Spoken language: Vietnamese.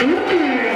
Ooh.